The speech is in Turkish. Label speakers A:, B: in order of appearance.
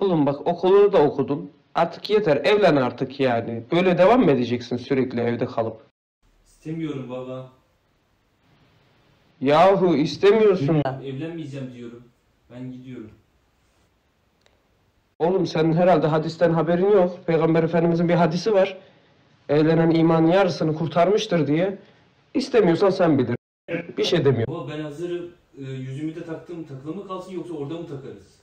A: Oğlum bak okulu da okudun. Artık yeter evlen artık yani. Böyle devam mı edeceksin sürekli evde kalıp?
B: İstemiyorum baba.
A: Yahu istemiyorsun.
B: Evlenmeyeceğim diyorum. Ben gidiyorum.
A: Oğlum senin herhalde hadisten haberin yok. Peygamber Efendimizin bir hadisi var. Evlenen iman yarısını kurtarmıştır diye. İstemiyorsan sen bilir. Bir şey demiyor.
B: Baba ben hazırım. Ee, yüzümü de taktım. Takılı mı kalsın yoksa orada mı takarız?